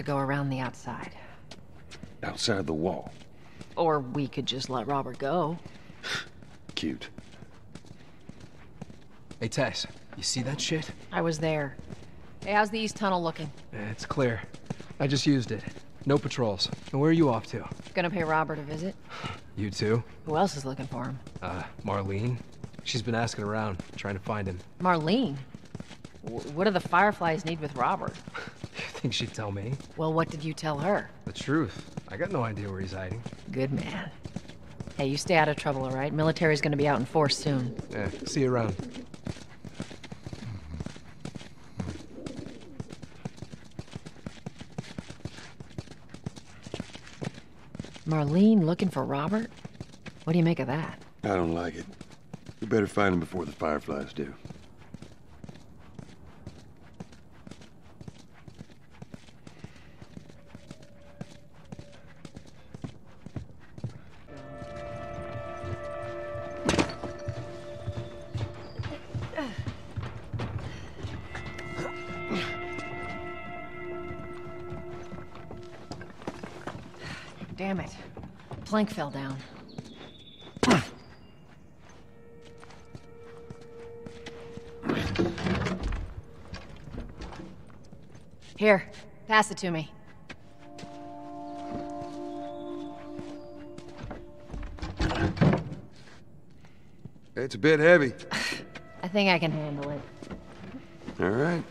to go around the outside. Outside the wall. Or we could just let Robert go. Cute. Hey, Tess, you see that shit? I was there. Hey, how's the east tunnel looking? Eh, It's clear. I just used it. No patrols. And where are you off to? Gonna pay Robert a visit? You too? Who else is looking for him? Uh, Marlene? She's been asking around, trying to find him. Marlene? W- what do the Fireflies need with Robert? You think she'd tell me? Well, what did you tell her? The truth. I got no idea where he's hiding. Good man. Hey, you stay out of trouble, all right? Military's gonna be out in force soon. Eh, see you around. Marlene looking for Robert? What do you make of that? I don't like it. We better find him before the Fireflies do. Damn it. Plank fell down. Here, pass it to me. It's a bit heavy. I think I can handle it. All right.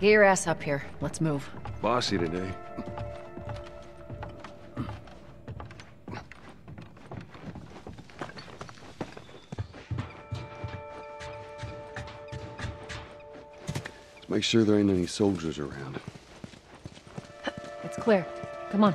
Get your ass up here. Let's move. Bossy today. Let's make sure there ain't any soldiers around. It's clear. Come on.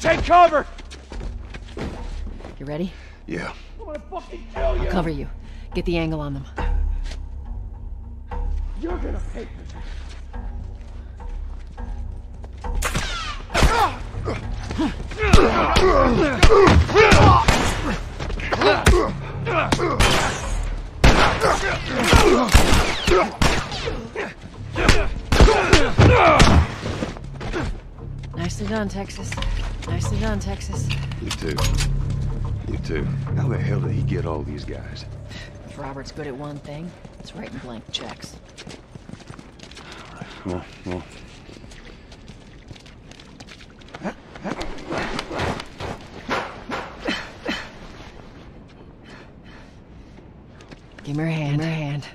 Take cover! You ready? Yeah. I'm gonna fucking kill you! I'll cover you. Get the angle on them. you're gonna take this Nicely done, Texas. Nicely done, Texas. You too. You too. How the hell did he get all these guys? If Robert's good at one thing, it's writing blank checks. Well, well. Give me your hand.